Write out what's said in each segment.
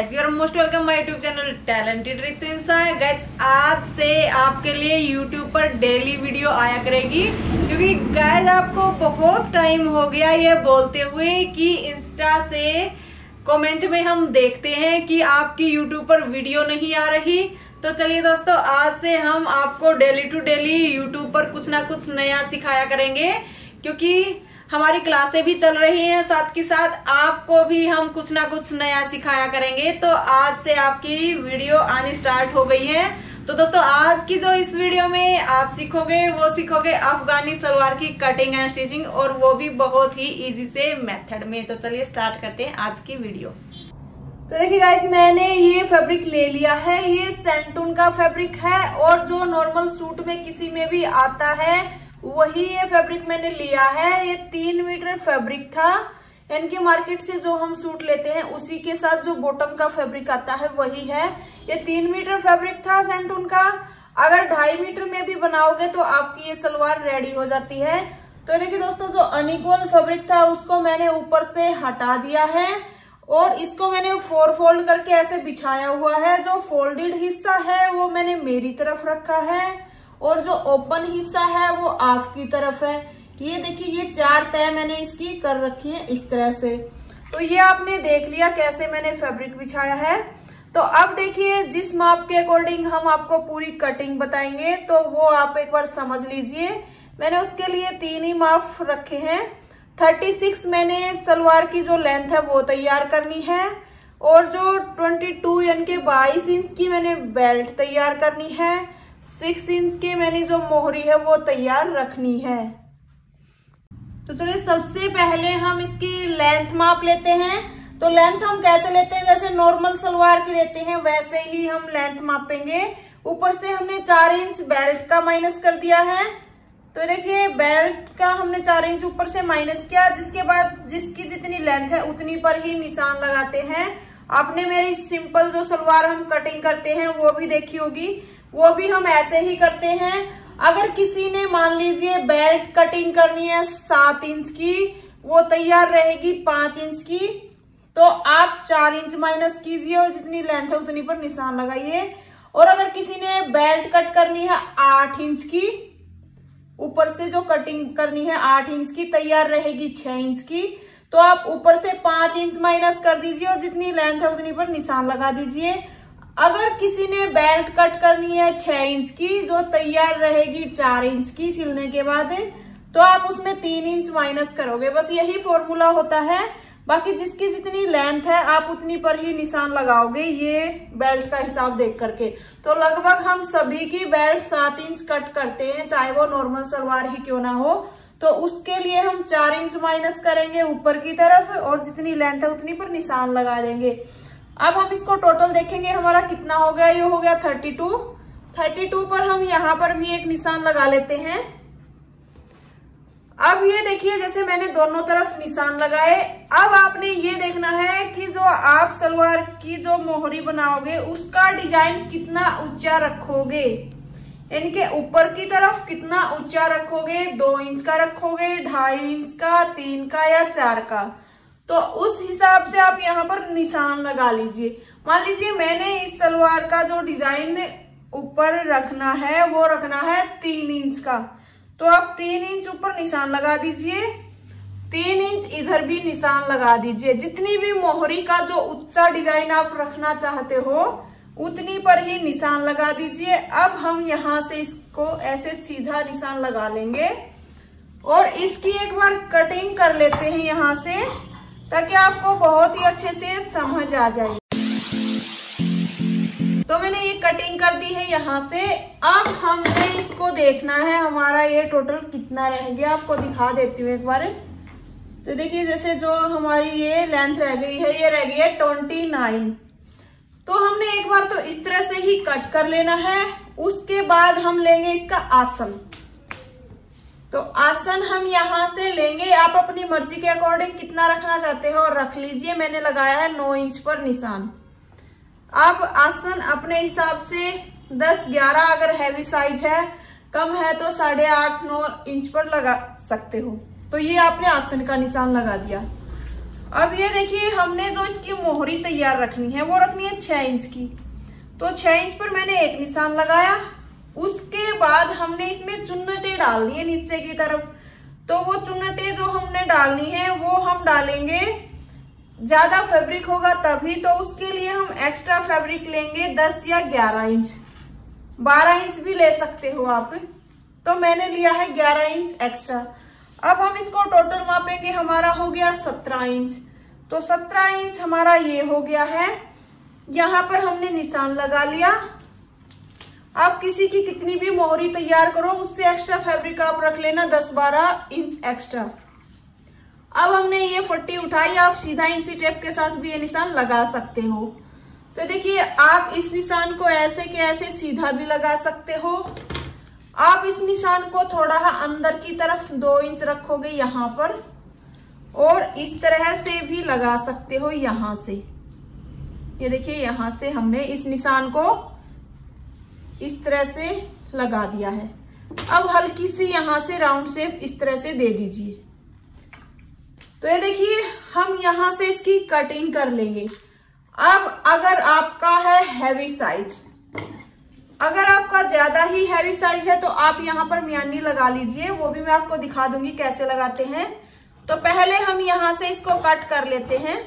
Guys your most welcome my YouTube channel talented Ritu इंसान guys आज से आपके लिए यूट्यूब पर डेली वीडियो आया करेगी, क्योंकि गाइस आपको बहुत टाइम हो गया ये बोलते हुए कि इंस्टा से कमेंट में हम देखते हैं कि आपकी यूट्यूब पर वीडियो नहीं आ रही। तो चलिए दोस्तों, आज से हम आपको डेली टू डेली यूट्यूब पर कुछ ना कुछ नया सिखाया करेंगे, क्योंकि हमारी क्लासें भी चल रही हैं साथ के साथ। आपको भी हम कुछ ना कुछ नया सिखाया करेंगे। तो आज से आपकी वीडियो आनी स्टार्ट हो गई है। तो दोस्तों, आज की जो इस वीडियो में आप सीखोगे, वो सीखोगे अफगानी सलवार की कटिंग एंड स्टिचिंग और वो भी बहुत ही इजी से मेथड में। तो चलिए स्टार्ट करते हैं आज की वीडियो। तो देखिए गाइज़ मैंने ये फैब्रिक ले लिया है। ये सेंटून का फैब्रिक है और जो नॉर्मल सूट में किसी में भी आता है वही ये फैब्रिक मैंने लिया है। ये तीन मीटर फैब्रिक था। इनके मार्केट से जो हम सूट लेते हैं, उसी के साथ जो बॉटम का फैब्रिक आता है, वही है। ये तीन मीटर फैब्रिक था सेंटून का अगर ढाई मीटर में भी बनाओगे तो आपकी ये सलवार रेडी हो जाती है। तो देखिए दोस्तों, जो अनिक्वल फैब्रिक था, उसको मैंने ऊपर से हटा दिया है। और इसको मैंने फोर फोल्ड करके ऐसे बिछाया हुआ है। जो फोल्डेड हिस्सा है, वो मैंने मेरी तरफ़ रखा है। और जो ओपन हिस्सा है वो आफ की तरफ़ है। ये देखिए, ये चार तय मैंने इसकी कर रखी है इस तरह से। तो ये आपने देख लिया कैसे मैंने फैब्रिक बिछाया है। तो अब देखिए, जिस माप के अकॉर्डिंग हम आपको पूरी कटिंग बताएँगे तो वो आप एक बार समझ लीजिए। मैंने उसके लिए तीन ही माप रखे हैं। थर्टी सिक्स मैंने सलवार की जो लेंथ है वो तैयार करनी है। और जो ट्वेंटी टू यानी के बाईस इंच की मैंने बेल्ट तैयार करनी है। सिक्स इंच की मैंने जो मोहरी है वो तैयार रखनी है। तो चलिए, सबसे पहले हम इसकी लेंथ माप लेते हैं। तो लेंथ हम कैसे लेते हैं? जैसे नॉर्मल सलवार की लेते हैं, वैसे ही हम लेंथ मापेंगे। ऊपर से हमने चार इंच बेल्ट का माइनस कर दिया है। तो देखिए बेल्ट का हमने चार इंच ऊपर से माइनस किया। जिसके बाद, जिसकी जितनी लेंथ है, उतनी पर ही निशान लगाते हैं। आपने मेरी सिंपल जो सलवार हम कटिंग करते हैं, वो भी देखी होगी। वो भी हम ऐसे ही करते हैं। अगर किसी ने मान लीजिए बेल्ट कटिंग करनी है सात इंच की, वो तैयार रहेगी पाँच इंच की। तो आप चार इंच माइनस कीजिए और जितनी लेंथ है उतनी पर निशान लगाइए। और अगर किसी ने बेल्ट कट करनी है आठ इंच की, ऊपर से जो कटिंग करनी है आठ इंच की, तैयार रहेगी छह इंच की तो आप ऊपर से पाँच इंच माइनस कर दीजिए और जितनी लेंथ है उतनी पर निशान लगा दीजिए। अगर किसी ने बेल्ट कट करनी है छह इंच की, जो तैयार रहेगी चार इंच की सिलने के बाद तो आप उसमें तीन इंच माइनस करोगे। बस यही फॉर्मूला होता है। बाकी जिसकी जितनी लेंथ है, आप उतनी पर ही निशान लगाओगे ये बेल्ट का हिसाब देख करके। तो लगभग हम सभी की बेल्ट सात इंच कट करते हैं, चाहे वो नॉर्मल सलवार ही क्यों ना हो। तो उसके लिए हम चार इंच माइनस करेंगे ऊपर की तरफ़ और जितनी लेंथ है उतनी पर निशान लगा देंगे। अब हम इसको टोटल देखेंगे, हमारा कितना हो गया? ये हो गया थर्टी टू थर्टी टू पर हम यहाँ पर भी एक निशान लगा लेते हैं। अब ये देखिए, जैसे मैंने दोनों तरफ़ निशान लगाए, अब आपने ये देखना है कि जो आप सलवार की जो मोहरी बनाओगे, उसका डिज़ाइन कितना ऊँचा रखोगे? इनके ऊपर की तरफ़ कितना ऊँचा रखोगे? दो इंच का रखोगे, ढाई इंच का, तीन का या चार का? तो उस हिसाब से आप यहाँ पर निशान लगा लीजिए। मान लीजिए मैंने इस सलवार का जो डिज़ाइन ऊपर रखना है, वो रखना है तीन इंच का। तो आप तीन इंच ऊपर निशान लगा दीजिए। तीन इंच इधर भी निशान लगा दीजिए। जितनी भी मोहरी का जो उच्चा डिज़ाइन आप रखना चाहते हो, उतनी पर ही निशान लगा दीजिए। अब हम यहाँ से इसको ऐसे सीधा निशान लगा लेंगे। और इसकी एक बार कटिंग कर लेते हैं यहाँ से। ताकि आपको बहुत ही अच्छे से समझ आ जाए। तो मैंने ये कटिंग कर दी है यहाँ से। अब हमने इसको देखना है हमारा ये टोटल कितना रह गया। आपको दिखा देती हूँ एक बार। तो देखिए, जैसे जो हमारी ये लेंथ रह गई है, ये रह गई है ट्वेंटी नाइन तो हमने एक बार तो इस तरह से ही कट कर लेना है। उसके बाद हम लेंगे इसका आसन। तो आसन हम यहाँ से लेंगे। आप अपनी मर्ज़ी के अकॉर्डिंग कितना रखना चाहते हो रख लीजिए। मैंने लगाया है नौ इंच पर निशान। आप आसन अपने हिसाब से दस ग्यारह अगर हैवी साइज़ है, कम है तो साढ़े आठ, नौ इंच पर लगा सकते हो। तो ये आपने आसन का निशान लगा दिया। अब ये देखिए, हमने जो इसकी मोहरी तैयार रखनी है, वो रखनी है छह इंच की। तो छह इंच पर मैंने एक निशान लगाया। उसके बाद हमने इसमें चुन्नटे डालनी है नीचे की तरफ़। तो वो चुन्नटे जो हमने डालनी है, वो हम डालेंगे। ज़्यादा फैब्रिक होगा तभी तो उसके लिए हम एक्स्ट्रा फैब्रिक लेंगे 10 या 11 इंच। 12 इंच भी ले सकते हो आप। तो मैंने लिया है 11 इंच एक्स्ट्रा। अब हम इसको टोटल मापेंगे, हमारा हो गया 17 इंच। तो 17 इंच हमारा ये हो गया है। यहाँ पर हमने निशान लगा लिया। आप किसी की कितनी भी मोहरी तैयार करो, उससे एक्स्ट्रा फैब्रिक आप रख लेना, दस बारह इंच एक्स्ट्रा अब हमने ये फट्टी उठाई, आप सीधा इंची टेप के साथ भी ये निशान लगा सकते हो। तो देखिए, आप इस निशान को ऐसे के ऐसे सीधा भी लगा सकते हो। आप इस निशान को थोड़ा अंदर की तरफ़ दो इंच रखोगे यहाँ पर, और इस तरह से भी लगा सकते हो यहाँ से। ये देखिए, यहाँ से हमने इस निशान को इस तरह से लगा दिया है। अब हल्की सी यहाँ से राउंड शेप इस तरह से दे दीजिए। तो ये देखिए, हम यहाँ से इसकी कटिंग कर लेंगे। अब अगर आपका है हैवी साइज़ अगर आपका ज़्यादा ही हैवी साइज़ है तो आप यहाँ पर म्यानी लगा लीजिए। वो भी मैं आपको दिखा दूँगी कैसे लगाते हैं। तो पहले हम यहाँ से इसको कट कर लेते हैं।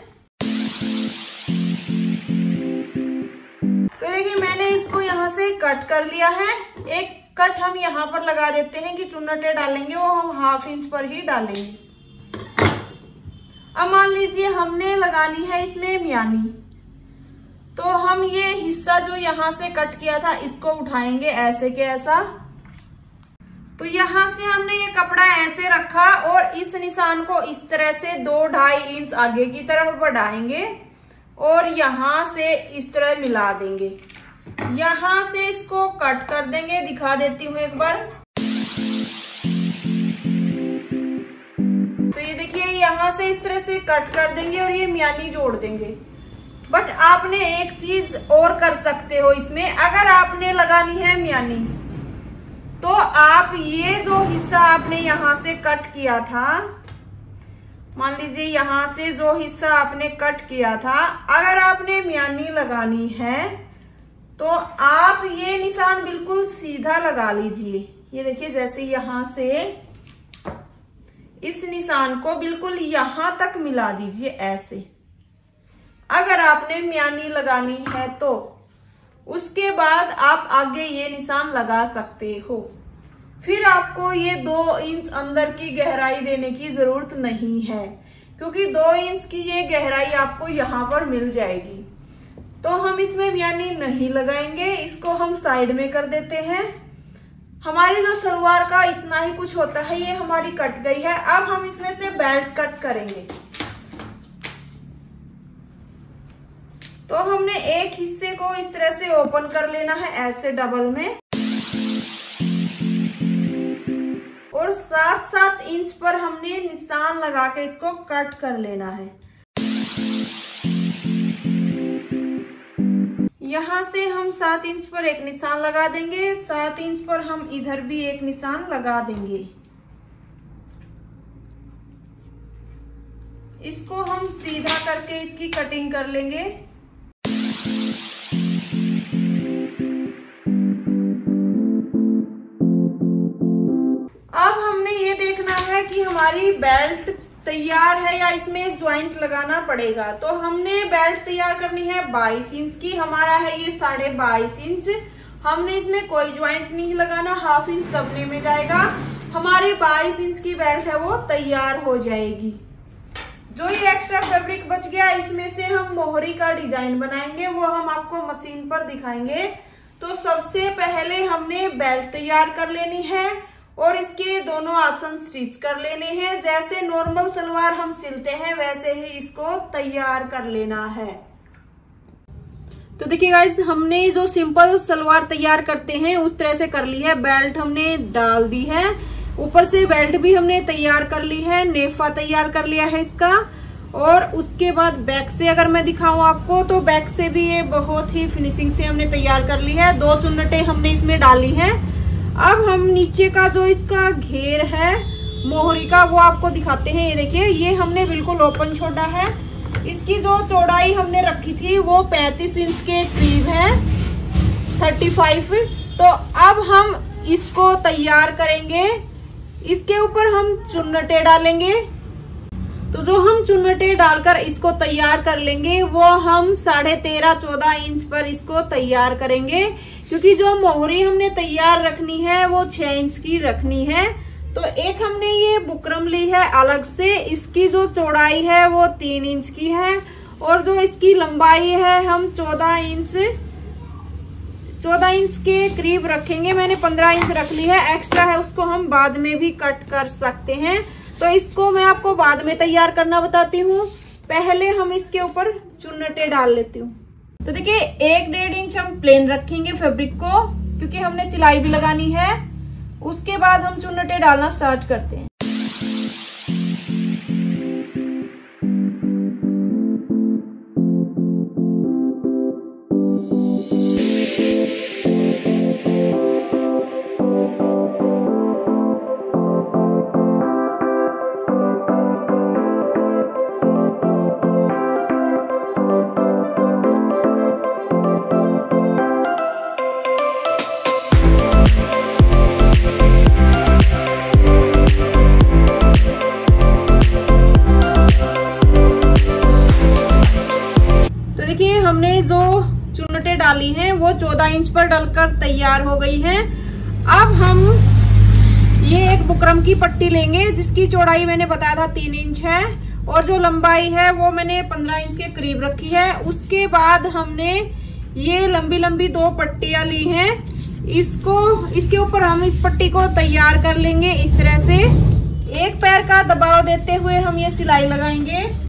कट कर लिया है। एक कट हम यहाँ पर लगा देते हैं कि चुन्नटे डालेंगे, वो हम हाफ़ इंच पर ही डालेंगे। अब मान लीजिए हमने लगानी है इसमें म्यानी। तो हम ये हिस्सा जो यहाँ से कट किया था, इसको उठाएँगे ऐसे के ऐसा। तो यहाँ से हमने ये कपड़ा ऐसे रखा और इस निशान को इस तरह से दो ढाई इंच आगे की तरफ़ बढ़ाएँगे और यहाँ से इस तरह मिला देंगे। यहाँ से इसको कट कर देंगे, दिखा देती हूँ एक बार। तो ये देखिए, यहाँ से इस तरह से कट कर देंगे और ये म्यानी जोड़ देंगे। बट आपने एक चीज़ और कर सकते हो इसमें। अगर आपने लगानी है म्यानी तो आप ये जो हिस्सा आपने यहाँ से कट किया था, मान लीजिए यहाँ से जो हिस्सा आपने कट किया था, अगर आपने म्यानी लगानी है तो आप ये निशान बिल्कुल सीधा लगा लीजिए। ये देखिए, जैसे यहाँ से इस निशान को बिल्कुल यहाँ तक मिला दीजिए, ऐसे। अगर आपने म्यानी लगानी है तो उसके बाद आप आगे ये निशान लगा सकते हो। फिर आपको ये दो इंच अंदर की गहराई देने की ज़रूरत नहीं है, क्योंकि दो इंच की ये गहराई आपको यहाँ पर मिल जाएगी। तो हम इसमें म्यानी नहीं लगाएँगे, इसको हम साइड में कर देते हैं। हमारी जो सलवार का इतना ही कुछ होता है, ये हमारी कट गई है। अब हम इसमें से बेल्ट कट करेंगे। तो हमने एक हिस्से को इस तरह से ओपन कर लेना है, ऐसे डबल में। और सात सात इंच पर हमने निशान लगा के इसको कट कर लेना है। यहाँ से हम सात इंच पर एक निशान लगा देंगे। सात इंच पर हम इधर भी एक निशान लगा देंगे। इसको हम सीधा करके इसकी कटिंग कर लेंगे। अब हमने ये देखना है कि हमारी बेल्ट तैयार है या इसमें ज्वाइंट लगाना पड़ेगा? तो हमने बेल्ट तैयार करनी है 22 इंच की। हमारा है ये साढ़े बाईस इंच हमने इसमें कोई ज्वाइंट नहीं लगाना हाफ़ इंच दबने में जाएगा। हमारी 22 इंच की बेल्ट है वो तैयार हो जाएगी। जो ये एक्स्ट्रा फैब्रिक बच गया, इसमें से हम मोहरी का डिज़ाइन बनाएँगे। वो हम आपको मशीन पर दिखाएँगे। तो सबसे पहले हमने बेल्ट तैयार कर लेनी है। और इसके दोनों आसन स्टिच कर लेने हैं। जैसे नॉर्मल सलवार हम सिलते हैं, वैसे ही इसको तैयार कर लेना है। तो देखिए गाइज़ हमने जो सिंपल सलवार तैयार करते हैं, उस तरह से कर ली है। बेल्ट हमने डाल दी है। ऊपर से बेल्ट भी हमने तैयार कर ली है। नेफा तैयार कर लिया है इसका। और उसके बाद बैक से अगर मैं दिखाऊँ आपको तो बैक से भी ये बहुत ही फिनिशिंग से हमने तैयार कर ली है। दो चुन्नटे हमने इसमें डाली हैं। अब हम नीचे का जो इसका घेर है, मोहरी का, वो आपको दिखाते हैं। ये देखिए, ये हमने बिल्कुल ओपन छोड़ा है। इसकी जो चौड़ाई हमने रखी थी, वो 35 इंच के करीब है 35 तो अब हम इसको तैयार करेंगे। इसके ऊपर हम चुन्नटे डालेंगे। तो जो हम चुन्नटे डालकर इसको तैयार कर लेंगे, वो हम साढ़े तेरह चौदह इंच पर इसको तैयार करेंगे। क्योंकि जो मोहरी हमने तैयार रखनी है, वो छह इंच की रखनी है। तो एक हमने ये बुकरम ली है अलग से। इसकी जो चौड़ाई है, वो तीन इंच की है। और जो इसकी लंबाई है, हम चौदह इंच चौदह इंच के करीब रखेंगे। मैंने पंद्रह इंच रख ली है। एक्स्ट्रा है, उसको हम बाद में भी कट कर सकते हैं। तो इसको मैं आपको बाद में तैयार करना बताती हूँ। पहले हम इसके ऊपर चुन्नटे डाल लेती हूँ। तो देखिए, एक डेढ़ इंच हम प्लेन रखेंगे फैब्रिक को, क्योंकि हमने सिलाई भी लगानी है। उसके बाद हम चुनटे डालना स्टार्ट करते हैं। डाली हैं, वो चौदह इंच पर डलकर तैयार हो गई हैं। अब हम ये एक बुकरम की पट्टी लेंगे, जिसकी चौड़ाई मैंने बताया था तीन इंच है, और जो लंबाई है, वो मैंने पंद्रह इंच के करीब रखी है। उसके बाद हमने ये लंबी लंबी दो पट्टियाँ ली हैं। इसको, इसके ऊपर हम इस पट्टी को तैयार कर लेंगे इस तरह से। एक पैर का दबाव देते हुए हम ये सिलाई लगाएँगे।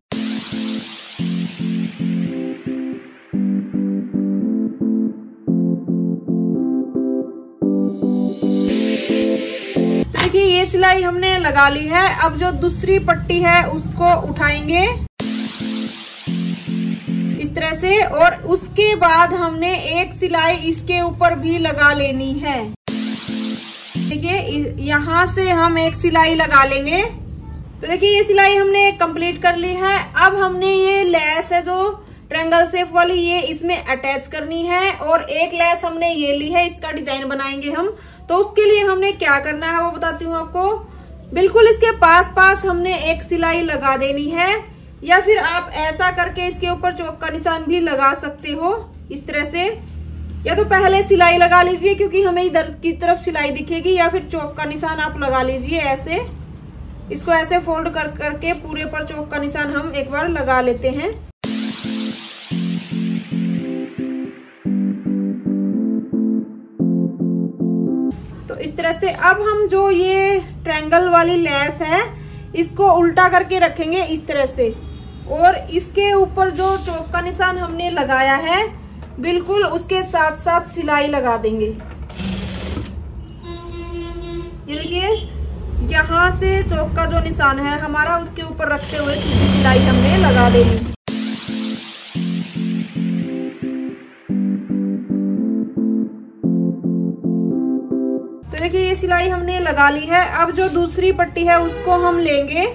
ये सिलाई हमने लगा ली है। अब जो दूसरी पट्टी है, उसको उठाएँगे। इस तरह से, और उसके बाद हमने एक सिलाई इसके ऊपर भी लगा लेनी है। देखिए यहाँ से हम एक सिलाई लगा लेंगे। तो देखिए, ये सिलाई हमने कंप्लीट कर ली है। अब हमने ये लेस है जो ट्रेंगल सेफ़ वाली, ये इसमें अटैच करनी है। और एक लेस हमने ये ली है, इसका डिज़ाइन बनाएँगे हम। तो उसके लिए हमने क्या करना है वो बताती हूँ आपको। बिल्कुल इसके पास पास हमने एक सिलाई लगा देनी है, या फिर आप ऐसा करके इसके ऊपर चौक का निशान भी लगा सकते हो इस तरह से। या तो पहले सिलाई लगा लीजिए, क्योंकि हमें इधर की तरफ़ सिलाई दिखेगी, या फिर चौक का निशान आप लगा लीजिए ऐसे। इसको ऐसे फोल्ड कर, करके पूरे पर चौक का निशान हम एक बार लगा लेते हैं। तरह से अब हम जो ये ट्रैंगल वाली लेस है, इसको उल्टा करके रखेंगे इस तरह से। और इसके ऊपर जो चौक का निशान हमने लगाया है, बिल्कुल उसके साथ साथ सिलाई लगा देंगे। ये देखिए, यहाँ से चौक का जो निशान है, हमारा उसके ऊपर रखते हुए सीधी सिलाई हमने लगा देनी। सिलाई हमने लगा ली है। अब जो दूसरी पट्टी है, उसको हम लेंगे।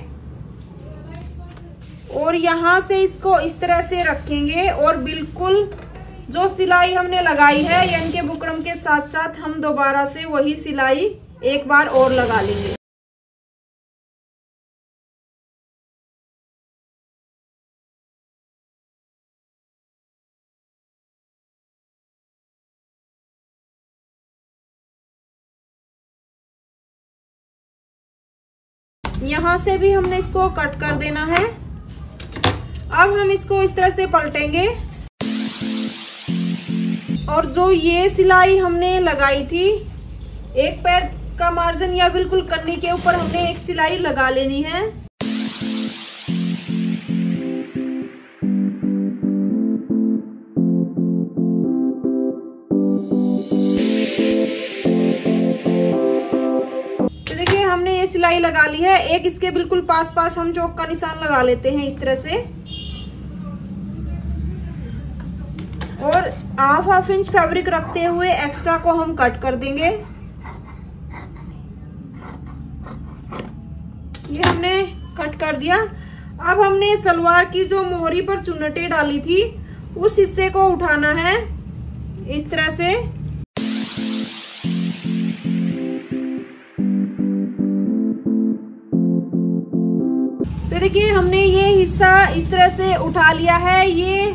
और यहाँ से इसको इस तरह से रखेंगे। और बिल्कुल जो सिलाई हमने लगाई है, यानी के बुकरम के साथ साथ हम दोबारा से वही सिलाई एक बार और लगा लेंगे। यहाँ से भी हमने इसको कट कर देना है। अब हम इसको इस तरह से पलटेंगे। और जो ये सिलाई हमने लगाई थी, एक पैर का मार्जिन या बिल्कुल कन्नी के ऊपर हमने एक सिलाई लगा लेनी है। सिलाई लगा ली है। एक इसके बिल्कुल पास पास हम चौक का निशान लगा लेते हैं इस तरह से। और हाफ़ हाफ़ इंच फैब्रिक रखते हुए एक्स्ट्रा को हम कट कर देंगे। ये हमने कट कर दिया। अब हमने सलवार की जो मोहरी पर चुनटे डाली थी, उस हिस्से को उठाना है। इस तरह से। तो देखिए, हमने ये हिस्सा इस तरह से उठा लिया है। ये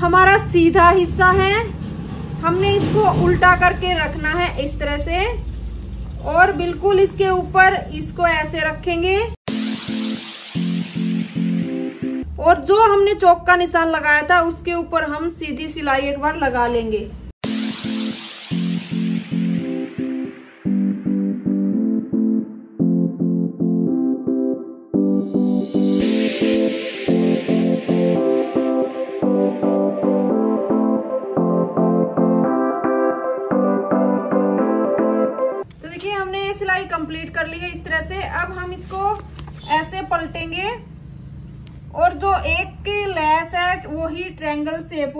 हमारा सीधा हिस्सा है। हमने इसको उल्टा करके रखना है इस तरह से। और बिल्कुल इसके ऊपर इसको ऐसे रखेंगे। और जो हमने चौक का निशान लगाया था, उसके ऊपर हम सीधी सिलाई एक बार लगा लेंगे।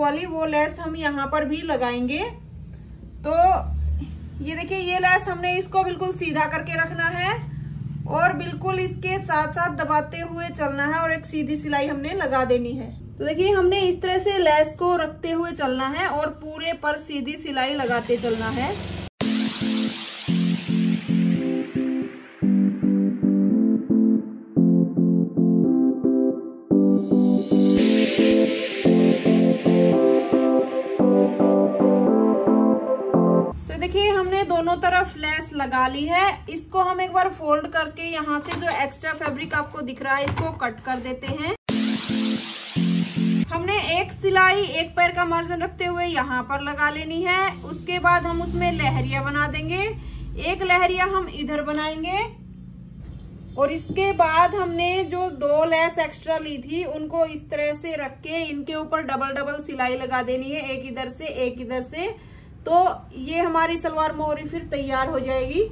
वाली वो लेस हम यहाँ पर भी लगाएँगे। तो ये देखिए, ये लेस हमने इसको बिल्कुल सीधा करके रखना है और बिल्कुल इसके साथ साथ दबाते हुए चलना है और एक सीधी सिलाई हमने लगा देनी है। तो देखिए, हमने इस तरह से लेस को रखते हुए चलना है और पूरे पर सीधी सिलाई लगाते चलना है। तरफ़ लेस लगा ली है। इसको हम एक बार फोल्ड करके यहाँ से जो एक्स्ट्रा फैब्रिक आपको दिख रहा है, इसको कट कर देते हैं। हमने एक सिलाई, एक पैर का मार्जिन रखते हुए यहाँ पर लगा लेनी है। उसके बाद हम उसमें लहरिया बना देंगे। एक लहरिया हम इधर बनाएँगे। और इसके बाद हमने जो दो लेस एक्स्ट्रा ली थी, उनको इस तरह से रख के इनके ऊपर डबल डबल सिलाई लगा देनी है। एक इधर से, एक इधर से। तो ये हमारी सलवार मोहरी फिर तैयार हो जाएगी।